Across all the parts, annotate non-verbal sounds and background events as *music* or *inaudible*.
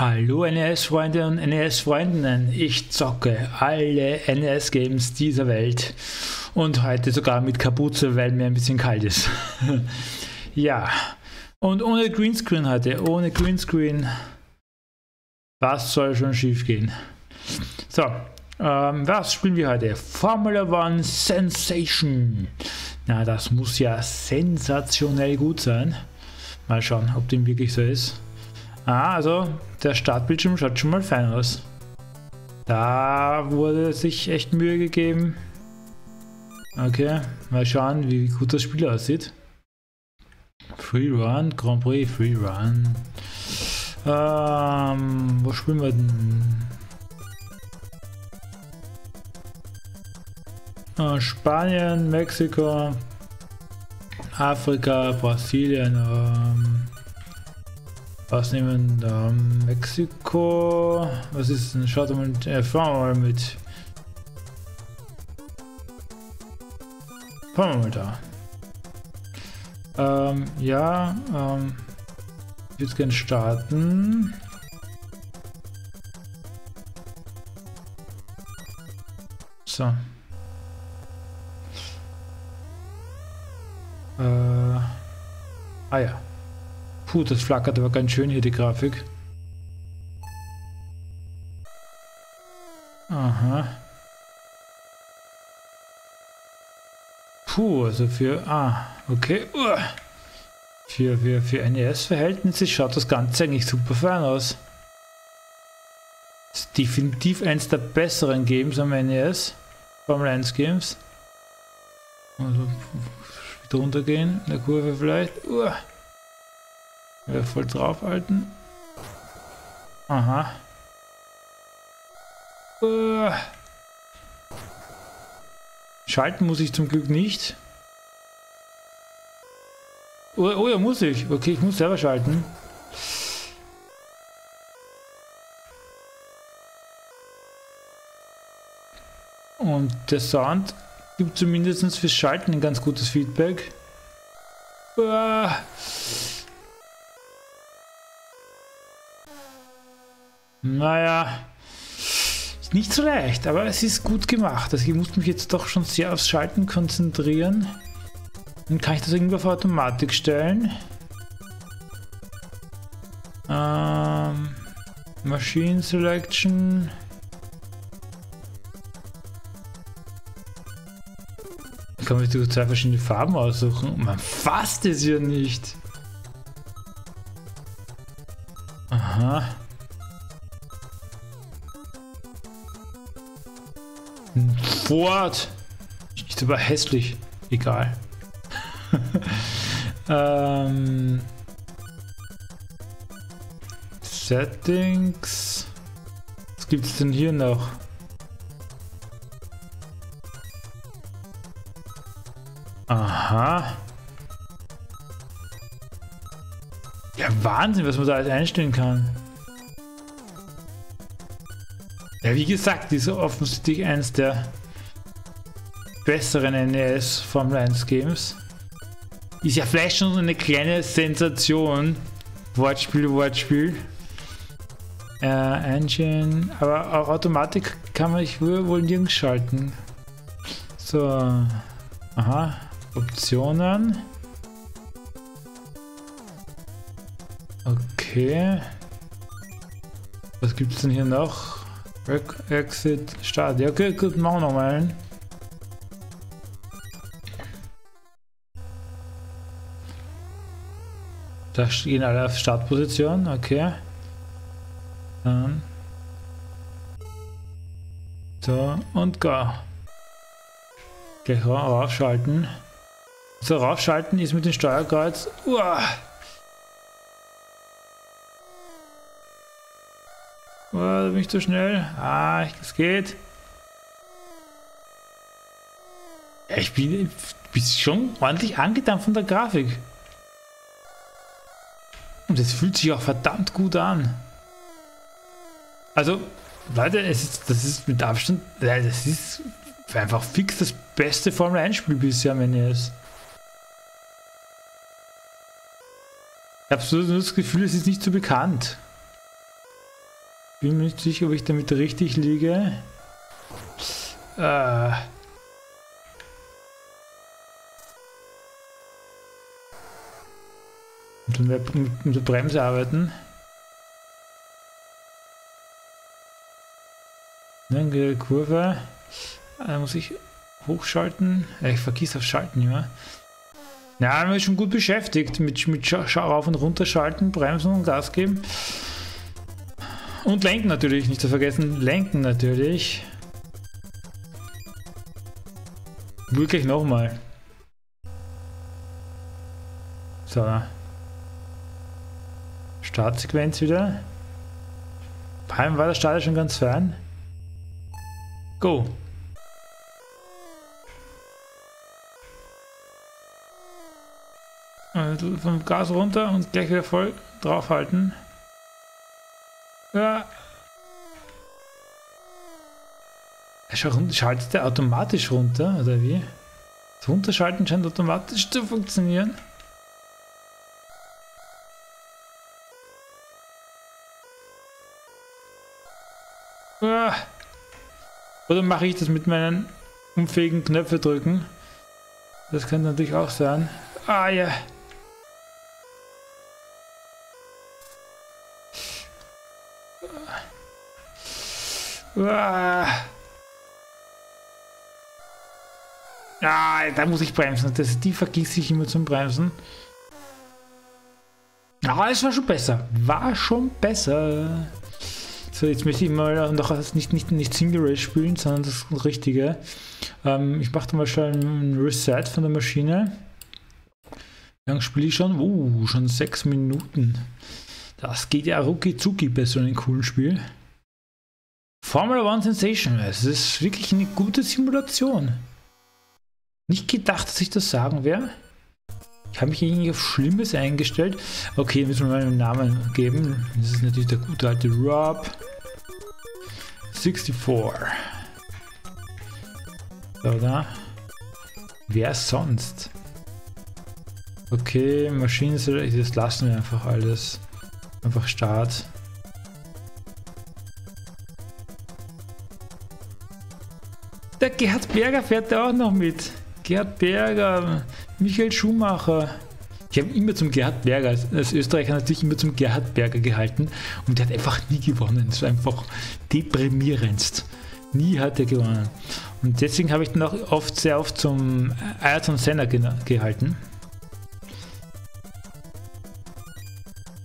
Hallo NES-Freunde und NES-Freundinnen, ich zocke alle NES-Games dieser Welt und heute sogar mit Kapuze, weil mir ein bisschen kalt ist. *laughs* ja, und ohne Greenscreen heute, ohne Greenscreen, was soll schon schief gehen? So, ähm, was spielen wir heute? Formula One Sensation. Na, das muss ja sensationell gut sein. Mal schauen, ob dem wirklich so ist. Ah, also der Startbildschirm schaut schon mal fein aus. Da wurde sich echt Mühe gegeben. Okay, mal schauen, wie gut das Spiel aussieht. Free Run, Grand Prix, Free Run. Ähm, wo spielen wir denn? Äh, Spanien, Mexiko, Afrika, Brasilien, ähm, was nehmen da? Mexiko. Was ist denn? Schaut mal, äh, fahren wir mal mit. Fahren wir mal da. Ähm, ja, ähm, ich würde gerne starten. So. Äh, ah ja. Puh, das flackert aber ganz schön hier, die Grafik. Aha. Puh, also für... Ah, okay. Uh. Für, für, für NES-Verhältnisse schaut das Ganze eigentlich super fein aus. Ist definitiv eins der besseren Games am NES. Formel 1 Games. Also runtergehen, in der Kurve vielleicht. Uh. Ja, voll draufhalten. Aha. Uh. Schalten muss ich zum Glück nicht. Oh, oh ja, muss ich. Okay, ich muss selber schalten. Und der Sound gibt zumindest fürs Schalten ein ganz gutes Feedback. Uh. Naja, ist nicht so leicht, aber es ist gut gemacht. Also ich muss mich jetzt doch schon sehr aufs Schalten konzentrieren. Dann kann ich das irgendwie auf Automatik stellen. Ähm, Machine Selection. Ich kann mich durch zwei verschiedene Farben aussuchen. Man fasst es ja nicht. Aha. Fort. Ist aber hässlich. Egal. *laughs* ähm, Settings. Was gibt es denn hier noch? Aha. Ja, Wahnsinn, was man da alles einstellen kann. Ja, wie gesagt, ist offensichtlich eins der besseren NES Formel 1 Games. Ist ja vielleicht schon eine kleine Sensation. Wortspiel, Wortspiel. Äh, Engine, aber auch Automatik kann man ich wohl nirgends schalten. So, aha, Optionen. Okay. Was gibt es denn hier noch? Exit, Start. Ja, okay, gut, machen wir nochmal einen. Da stehen alle auf Startposition, okay. Dann. So, und go. Gleich raufschalten. So, raufschalten ist mit dem Steuerkreuz. Uah. Oh, bin ich zu schnell? Ah, es geht. Ich bin, bin schon ordentlich angetan von der Grafik. Und es fühlt sich auch verdammt gut an. Also, Leute, es ist, das ist mit Abstand, das ist einfach fix das beste Formel 1 Spiel bisher, wenn ihr es. Ich habe so das Gefühl, es ist nicht so bekannt. Bin mir nicht sicher, ob ich damit richtig liege. Äh. Dann mit, mit der Bremse arbeiten. Dann geht die Kurve. Da muss ich hochschalten. Ja, ich vergiss auf Schalten immer. Ja, man ist schon gut beschäftigt mit, mit rauf und runter schalten, bremsen und Gas geben. Und lenken natürlich, nicht zu vergessen. Lenken natürlich. Wirklich nochmal. So. Startsequenz wieder. Palm war der Start schon ganz fern. Go. Also vom Gas runter und gleich wieder voll draufhalten. Ja. Schaltet der automatisch runter, oder wie? Das Runterschalten scheint automatisch zu funktionieren. Ah. Oder mache ich das mit meinen unfähigen Knöpfe drücken? Das könnte natürlich auch sein. Ah ja. Ah. Ah, da muss ich bremsen. Das, die vergießt sich immer zum Bremsen. Ah, es war schon besser. War schon besser. So, jetzt möchte ich mal noch nicht, nicht, nicht Single Race spielen, sondern das Richtige. Ähm, ich mache da mal schon ein Reset von der Maschine. Wie lange spiele ich schon? Uh, schon sechs Minuten. Das geht ja rucki zucki bei so einem coolen Spiel. Formula One Sensation, es ist wirklich eine gute Simulation. Nicht gedacht, dass ich das sagen werde. Ich habe mich irgendwie auf Schlimmes eingestellt. Okay, müssen wir mal einen Namen geben. Das ist natürlich der gute alte Rob. 64. Oder? Wer sonst? Okay, Maschinen, das lassen wir einfach alles. Einfach Start. Der Gerhard Berger fährt da auch noch mit. Gerhard Berger, Michael Schumacher. Ich habe immer zum Gerhard Berger, als Österreicher natürlich immer zum Gerhard Berger gehalten und der hat einfach nie gewonnen. Das war einfach deprimierendst. Nie hat er gewonnen. Und deswegen habe ich dann auch oft, sehr oft zum Ayrton Senna ge gehalten.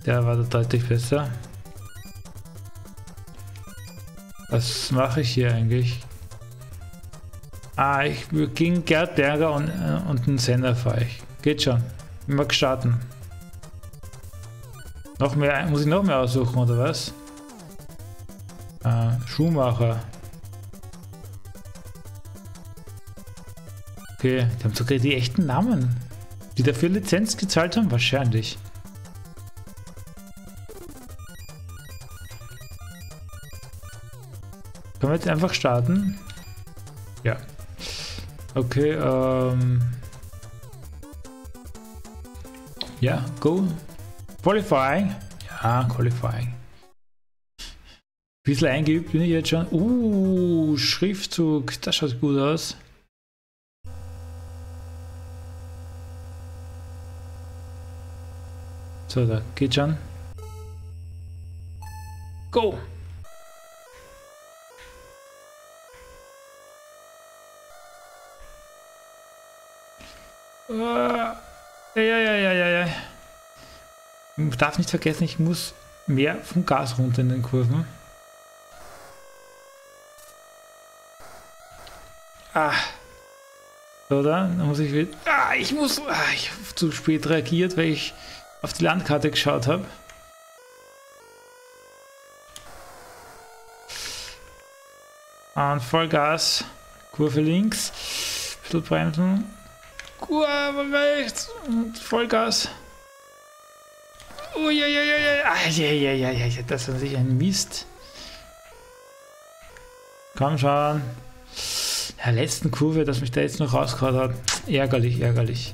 Der war da deutlich besser. Was mache ich hier eigentlich? Ah, ich gegen Gerd Berger und, äh, und einen Sender fahre ich. Geht schon. Immer starten. Noch mehr, muss ich noch mehr aussuchen, oder was? Äh, Schuhmacher. Okay, die haben sogar die echten Namen. Die dafür Lizenz gezahlt haben? Wahrscheinlich. Können wir jetzt einfach starten? Ja. Okay, ähm... Ja, go. Qualifying. Ja, Qualifying. Bisschen eingeübt bin ich jetzt schon. Uh, Schriftzug. Das schaut gut aus. So, da geht schon. Go! Darf nicht vergessen, ich muss mehr vom Gas runter in den Kurven. Ah. Oder? Dann muss ich wieder. Ah, ich muss. Ah, ich habe zu spät reagiert, weil ich auf die Landkarte geschaut habe. Und Vollgas. Kurve links. Bisschen bremsen. Kurve rechts und Vollgas. Uiuiuiui. Das ist sicher ein Mist. Komm schon. Der letzten Kurve, dass mich da jetzt noch rausgehauen hat. Ärgerlich, ärgerlich.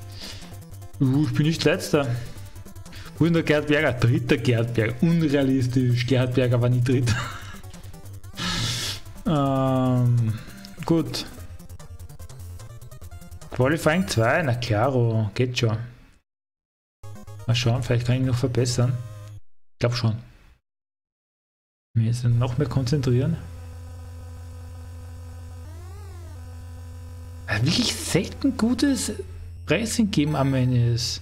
Uh, ich bin nicht letzter. Wo ist der Gerd Berger? Dritter Gerd Berger. Unrealistisch. Gerd Berger war nie dritter. *laughs* Ähm, gut. Qualifying 2, na klaro, geht schon. Mal schauen, vielleicht kann ich noch verbessern. Ich glaube schon. Mir jetzt noch mehr konzentrieren. Wirklich selten gutes Racing geben am NES.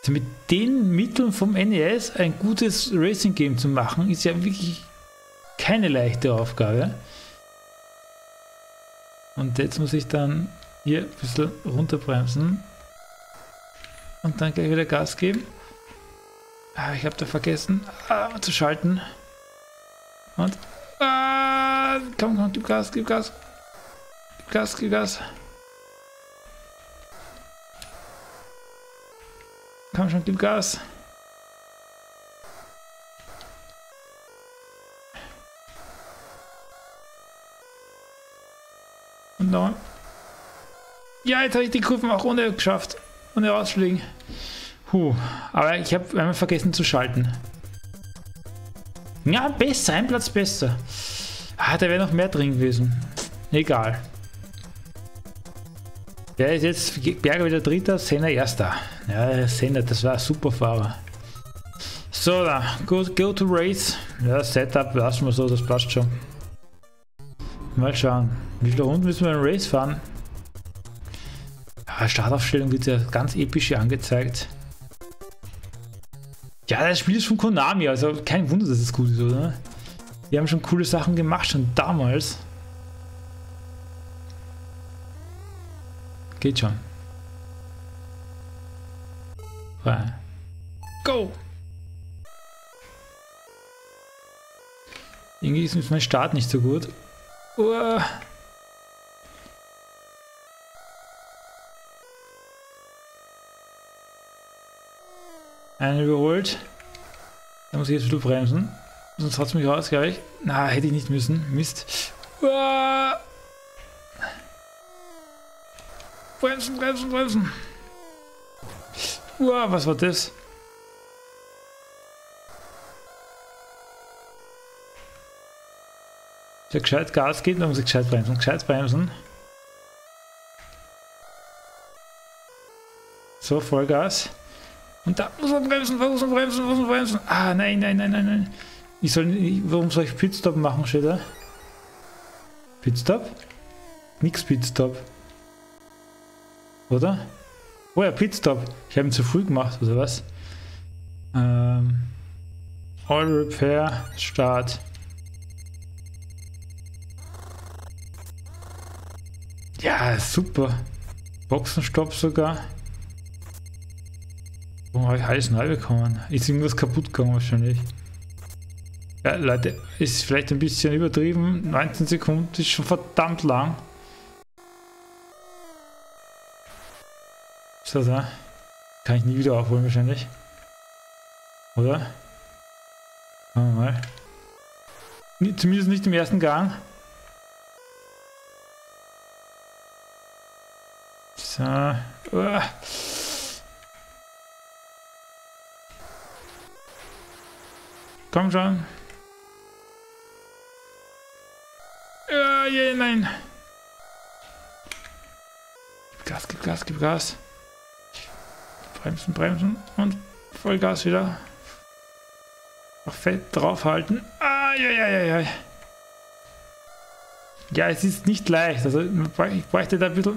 Also mit den Mitteln vom NES ein gutes Racing Game zu machen, ist ja wirklich keine leichte Aufgabe. Und jetzt muss ich dann hier ein bisschen runterbremsen und dann gleich wieder Gas geben. Ah, ich habe da vergessen ah, zu schalten. Und ah, komm, komm, gib Gas, gib Gas. Gib Gas, gib Gas. Komm schon, gib Gas. Und noch. Ja, jetzt habe ich die Kurven auch ohne geschafft. Ohne rausfliegen. Puh, aber ich habe einmal vergessen zu schalten. Ja, besser, ein Platz besser. Ah, da wäre noch mehr drin gewesen. Egal. Der ist jetzt Berger wieder Dritter, Senna Erster. Ja, Senna, das war ein super Fahrer. So, da, go, go to Race. Ja, Setup lassen wir so, das passt schon. Mal schauen. Wie viele Runden müssen wir im Race fahren? Startaufstellung wird ja ganz episch hier angezeigt. Ja, das Spiel ist von Konami, also kein Wunder, dass es gut ist, oder? Die haben schon coole Sachen gemacht, schon damals. Geht schon. Rein. Go! Irgendwie ist mein Start nicht so gut. Uah. Einen überholt. Da muss ich jetzt wieder bremsen. Sonst hat es mich raus, glaube ich. Na, hätte ich nicht müssen. Mist. Uah. Bremsen, bremsen, bremsen. Uah, was war das? Wenn gescheit Gas geht, dann muss ich gescheit bremsen. Gescheit bremsen. So, Vollgas. Und da muss man bremsen, muss man bremsen, muss man bremsen. Ah, nein, nein, nein, nein, nein. Ich soll, warum soll ich Pitstop machen, steht da? Pitstop? Nix Pitstop. Oder? Oh ja, Pitstop. Ich habe ihn zu früh gemacht, oder was? Ähm, All Repair, Start. Ja, super. Boxenstopp sogar. Warum habe ich alles neu bekommen? Ist irgendwas kaputt gegangen wahrscheinlich. Ja, Leute, ist vielleicht ein bisschen übertrieben. 19 Sekunden ist schon verdammt lang. So, so. Kann ich nie wieder aufholen wahrscheinlich. Oder? Schauen wir mal. Zumindest nicht im ersten Gang. So. Uah. Komm schon. Ja, yeah, nein. Gib Gas, gib Gas, gib Gas. Bremsen, bremsen und Vollgas wieder. Noch fett draufhalten. Ah, ja, ja, ja, ja. Ja, es ist nicht leicht. Also ich bräuchte da ein bisschen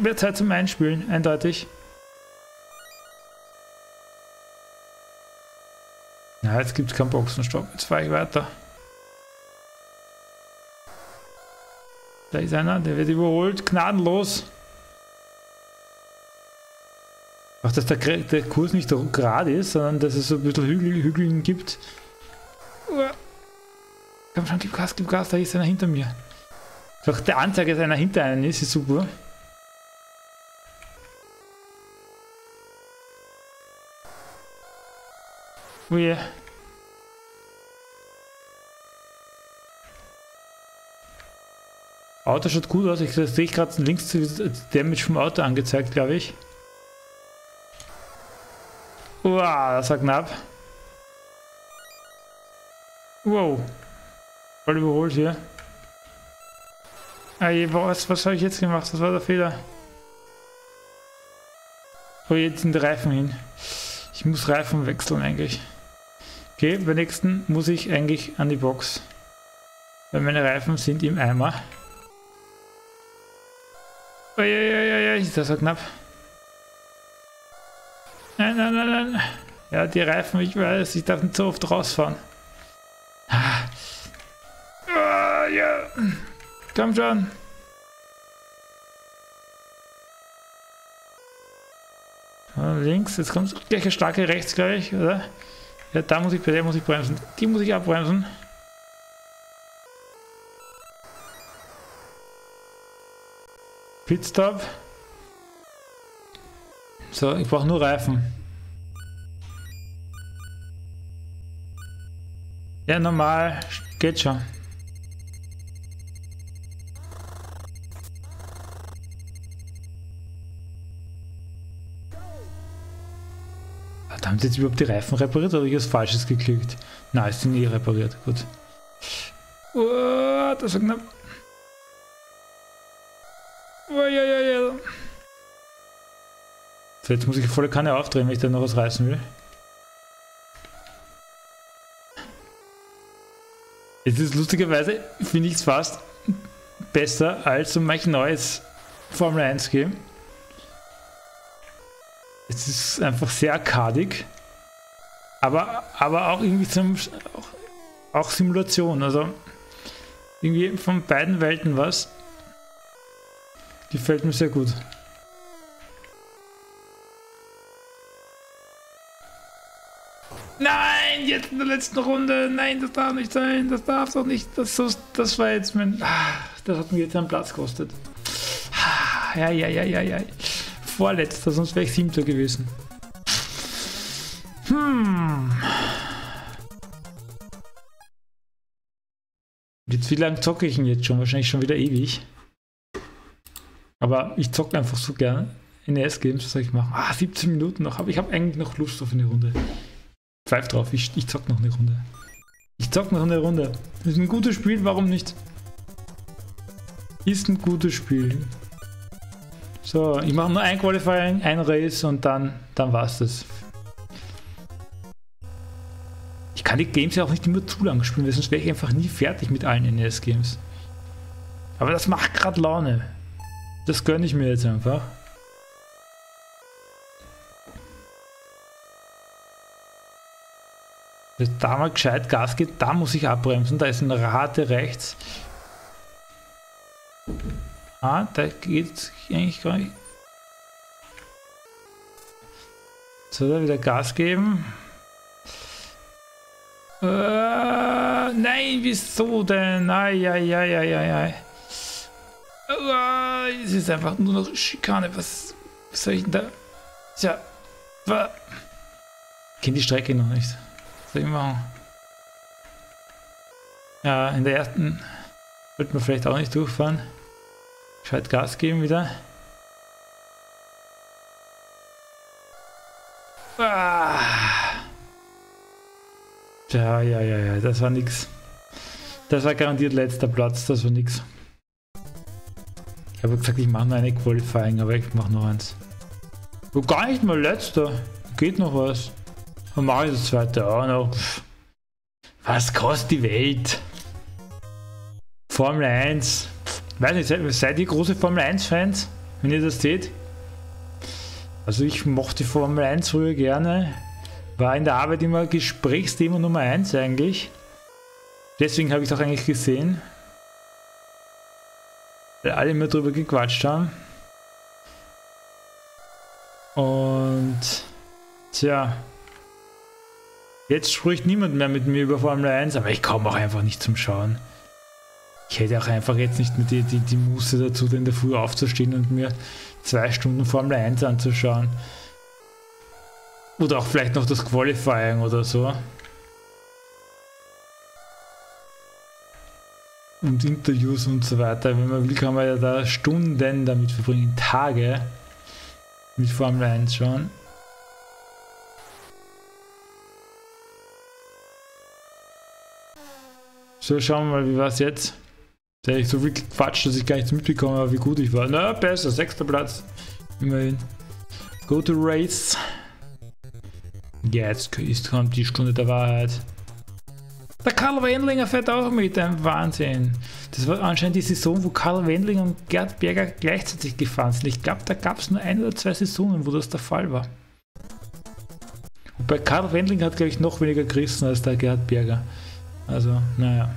mehr Zeit zum Einspielen, eindeutig. Ja, jetzt gibt es keinen Boxenstopp. Jetzt fahre ich weiter. Da ist einer, der wird überholt, gnadenlos. Auch dass der, der Kurs nicht gerade ist, sondern dass es so ein bisschen Hügel, Hügeln gibt. Komm schon, gib Gas, gib Gas, da ist einer hinter mir. Doch der Anzeige, dass einer hinter einem ist, ist super. Yeah. Auto schaut gut aus. Ich sehe gerade links Damage vom Auto angezeigt, glaube ich. Wow, das war knapp. Wow. Voll überholt hier. Ey, was, was habe ich jetzt gemacht? Das war der Fehler. Oh, jetzt sind die Reifen hin. Ich muss Reifen wechseln eigentlich. Okay, beim nächsten muss ich eigentlich an die Box. Weil meine Reifen sind im Eimer. Ja, ja, das war knapp. Nein, nein, nein, nein. Ja, die Reifen, ich weiß, ich darf nicht so oft rausfahren. Ah. Ja. Komm schon. links, jetzt kommt gleich eine starke rechts, glaube ich, oder? Ja, da muss ich, bei der muss ich bremsen. Die muss ich abbremsen. Pitstop. So, ich brauche nur Reifen. Ja, normal. Geht schon. Haben sie jetzt überhaupt die Reifen repariert oder habe ich was Falsches geklickt? Nein, ist sind eh repariert. Gut. Oh, das war knapp. Oh, ja, ja, ja. So, jetzt muss ich volle Kanne aufdrehen, wenn ich da noch was reißen will. Es ist lustigerweise, finde ich es fast besser als so manch neues Formel 1 Game. Es ist einfach sehr arkadig, aber, aber auch irgendwie zum, auch, auch Simulation. Also irgendwie von beiden Welten was. Gefällt mir sehr gut. Nein, jetzt in der letzten Runde. Nein, das darf nicht sein. Das darf doch nicht. Das, das war jetzt mein. Ah, das hat mir jetzt einen Platz gekostet. Ah, ja, ja, ja, ja, ja. Vorletzter, sonst wäre ich siebter gewesen. Hm. Jetzt, wie lange zocke ich ihn jetzt schon? Wahrscheinlich schon wieder ewig. Aber ich zocke einfach so gern NES-Games, was soll ich machen? Ah, 17 Minuten noch, aber ich habe eigentlich noch Lust auf eine Runde. Pfeif drauf, ich, ich zock noch eine Runde. Ich zock noch eine Runde. Ist ein gutes Spiel, warum nicht? Ist ein gutes Spiel. So, ich mache nur ein Qualifying, ein Race und dann, dann war es das. Ich kann die Games ja auch nicht immer zu lang spielen, sonst wäre ich einfach nie fertig mit allen NES-Games. Aber das macht gerade Laune. Das gönne ich mir jetzt einfach. Wenn da mal gescheit Gas geht, da muss ich abbremsen. Da ist ein Rate rechts. Ah, da geht eigentlich gar nicht. So, da wieder Gas geben. Äh, nein, wieso denn? Ai, ai, es ist einfach nur noch Schikane. Was, was soll ich denn da? Tja? Ich kenne die Strecke noch nicht. Was soll ich machen? Ja, in der ersten wird man vielleicht auch nicht durchfahren. Gescheit Gas geben wieder. Ah. Ja, ja, ja, ja, das war nix. Das war garantiert letzter Platz, das war nix. Ich habe gesagt, ich mache nur eine Qualifying, aber ich mache noch eins. Oh, gar nicht mal letzter. Geht noch was. Dann mache ich das zweite auch noch. Was kostet die Welt? Formel 1. Weiß nicht, seid, ihr große Formel 1-Fans, wenn ihr das seht? Also ich mochte Formel 1 früher gerne. War in der Arbeit immer Gesprächsthema Nummer 1 eigentlich. Deswegen habe ich es auch eigentlich gesehen. Weil alle immer drüber gequatscht haben. Und tja. Jetzt spricht niemand mehr mit mir über Formel 1, aber ich komme auch einfach nicht zum Schauen. Ich hätte auch einfach jetzt nicht mehr die, die, die Muße dazu, in der Früh aufzustehen und mir zwei Stunden Formel 1 anzuschauen. Oder auch vielleicht noch das Qualifying oder so. Und Interviews und so weiter. Wenn man will, kann man ja da Stunden damit verbringen, Tage mit Formel 1 schauen. So, schauen wir mal, wie war es jetzt. Da ich so viel Quatsch, dass ich gar nichts mitbekommen habe, wie gut ich war. Na, besser, sechster Platz. Immerhin. Go to Race. Jetzt kommt die Stunde der Wahrheit. Der Karl Wendlinger fährt auch mit, ein Wahnsinn. Das war anscheinend die Saison, wo Karl Wendlinger und Gerd Berger gleichzeitig gefahren sind. Ich glaube, da gab es nur ein oder zwei Saisonen, wo das der Fall war. Wobei Karl Wendlinger hat, glaube ich, noch weniger gerissen als der Gerd Berger. Also, naja.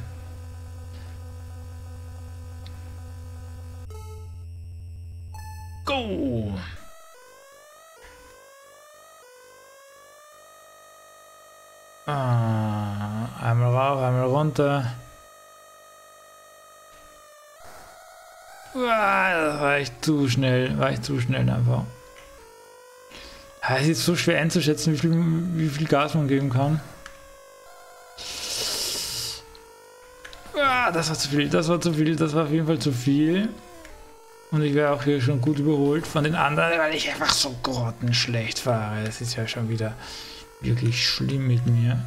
Go! Ah, einmal rauf, einmal runter. Ah, war ich zu schnell, war ich zu schnell einfach. Es ist so schwer einzuschätzen, wie viel, wie viel Gas man geben kann. Ah, das war zu viel, das war zu viel, das war auf jeden Fall zu viel. Und ich wäre auch hier schon gut überholt von den anderen, weil ich einfach so grottenschlecht fahre. Das ist ja schon wieder wirklich schlimm mit mir.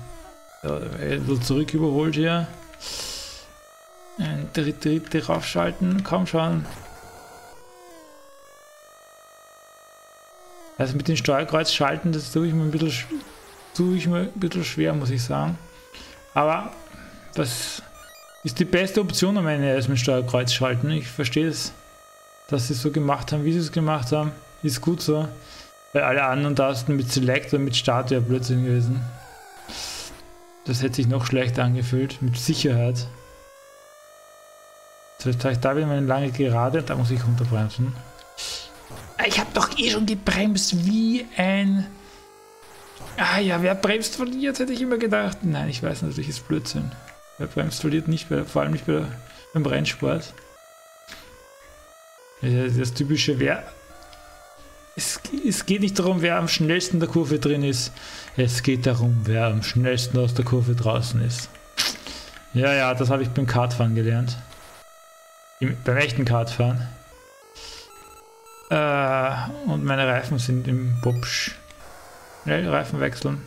So, wird zurück überholt hier. Ein dritte, dritte raufschalten, komm schon. Also mit dem Steuerkreuz schalten, das tue ich mir ein bisschen, tue ich mir ein bisschen schwer, muss ich sagen. Aber das ist die beste Option am Ende, als mit Steuerkreuz schalten. Ich verstehe es, dass sie so gemacht haben, wie sie es gemacht haben. Ist gut so. Weil alle anderen Tasten mit Select oder mit Start ja Blödsinn gewesen. Das hätte sich noch schlechter angefühlt, mit Sicherheit. Jetzt habe ich da wieder meine lange Gerade, da muss ich runterbremsen. Ich habe doch eh schon gebremst wie ein... Ah ja, wer bremst verliert, hätte ich immer gedacht. Nein, ich weiß natürlich, ist Blödsinn. Wer bremst verliert nicht, bei, vor allem nicht bei, beim Rennsport. Das, typische, wer es, es, geht nicht darum, wer am schnellsten der Kurve drin ist. Es geht darum, wer am schnellsten aus der Kurve draußen ist. Ja, ja, das habe ich beim Kartfahren gelernt. Im, beim echten Kartfahren. Äh, und meine Reifen sind im Bobsch. Schnell Reifen wechseln.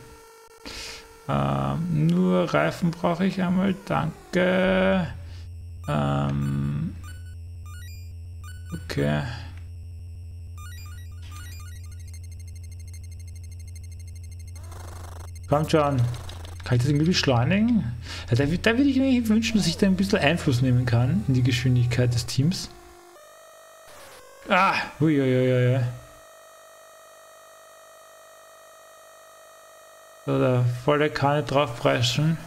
Äh, nur Reifen brauche ich einmal. Danke. Ähm, okay. Kommt schon. Kann ich das irgendwie beschleunigen? Ja, da, da würde ich mir wünschen, dass ich da ein bisschen Einfluss nehmen kann in die Geschwindigkeit des Teams. Ah, uiuiui. So, da volle Kanne draufpreischen.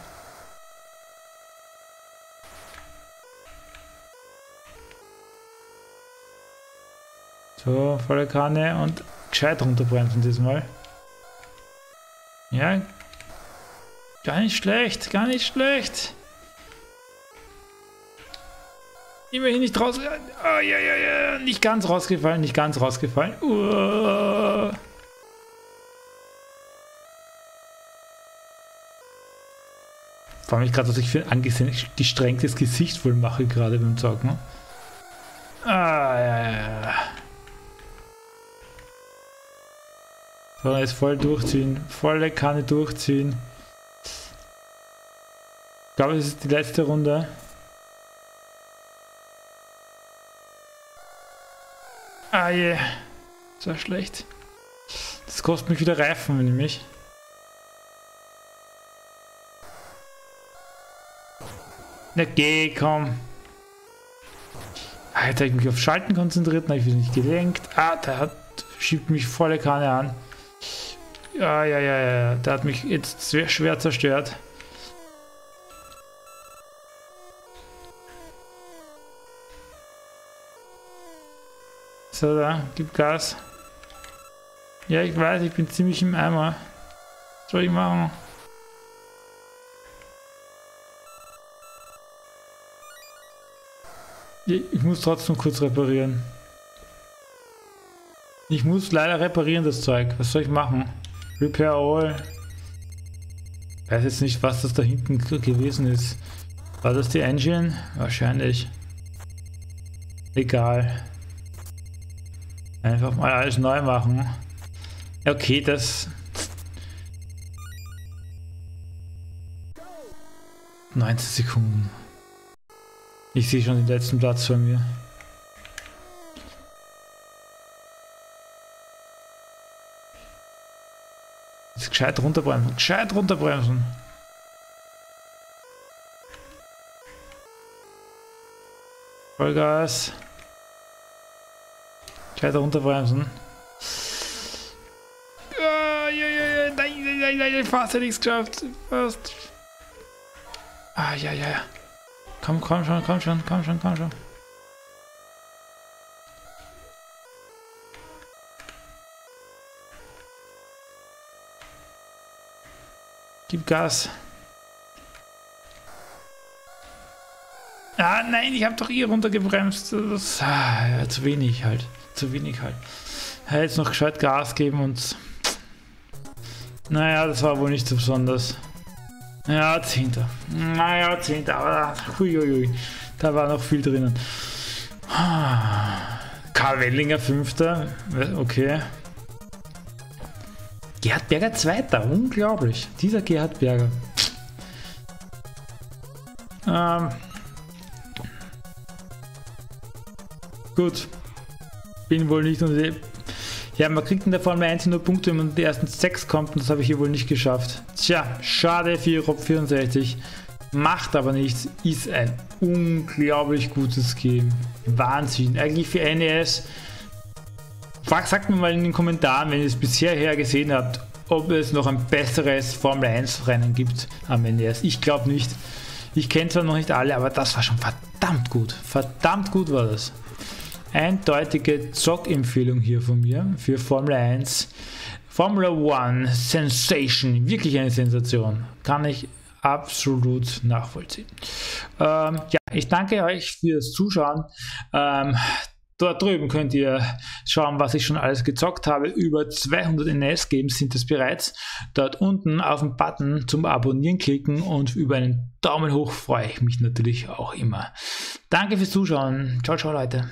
So, volle Kanne und gescheit runterbremsen diesmal. Ja, Gar nicht schlecht, gar nicht schlecht. Immerhin nicht raus. Oh, ja, ja, ja. Nicht ganz rausgefallen, nicht ganz rausgefallen. Uh. Vor allem gerade, dass ich für angesehen die strengtes Gesicht wohl mache, gerade beim Zocken. Ah, ja, ja. So, jetzt voll durchziehen. Volle Kanne durchziehen. Ich glaube, es ist die letzte Runde. Ah je. Yeah. So schlecht. Das kostet mich wieder Reifen, nämlich. Na geh, komm. Ah, jetzt habe ich mich auf Schalten konzentriert, habe ich wieder nicht gelenkt. Ah, der hat, schiebt mich volle Kanne an. Ja, ja, ja, ja, der hat mich jetzt sehr schwer zerstört. So, da, gib Gas. Ja, ich weiß, ich bin ziemlich im Eimer. Was soll ich machen? Ich muss trotzdem kurz reparieren. Ich muss leider reparieren, das Zeug. Was soll ich machen? Repair all. Ich weiß jetzt nicht, was das da hinten gewesen ist. War das die Engine? Wahrscheinlich. Egal. Einfach mal alles neu machen. Okay, das... 90 Sekunden. Ich sehe schon den letzten Platz von mir. Gescheit runterbremsen, gescheit runterbremsen. Vollgas. Gescheit runterbremsen. Ah, ja, ja, nein, nein, nein, nein, fast hätte ich es geschafft. Fast. Ah, ja, ja, ja. Komm, komm schon, komm schon, komm schon, komm schon. Gib Gas. Ah, nein, ich habe doch hier runtergebremst. Das, ah, ja, zu wenig halt. Zu wenig halt. Ja, jetzt noch gescheit Gas geben und... Naja, das war wohl nicht so besonders. Ja, Zehnter. Naja, Zehnter, aber huiuiui, da war noch viel drinnen. Karl Wellinger Fünfter, okay. Gerhard Berger Zweiter, unglaublich. Dieser Gerhard Berger. Ähm. Gut. Bin wohl nicht unter ja, man kriegt in der Formel 1 nur Punkte, wenn man die ersten 6 kommt und das habe ich hier wohl nicht geschafft. Tja, schade für Rob 64. Macht aber nichts. Ist ein unglaublich gutes Game. Wahnsinn. Eigentlich für NES. Sagt mir mal in den Kommentaren, wenn ihr es bisher her gesehen habt, ob es noch ein besseres Formel 1 Rennen gibt am NES. Ich glaube nicht. Ich kenne zwar noch nicht alle, aber das war schon verdammt gut. Verdammt gut war das eindeutige Zock-Empfehlung hier von mir für Formel 1. Formula One Sensation, wirklich eine Sensation. Kann ich absolut nachvollziehen. Ähm, ja, ich danke euch fürs Zuschauen. Ähm, Dort drüben könnt ihr schauen, was ich schon alles gezockt habe. Über 200 NES-Games sind es bereits. Dort unten auf den Button zum Abonnieren klicken und über einen Daumen hoch freue ich mich natürlich auch immer. Danke fürs Zuschauen. Ciao, ciao, Leute.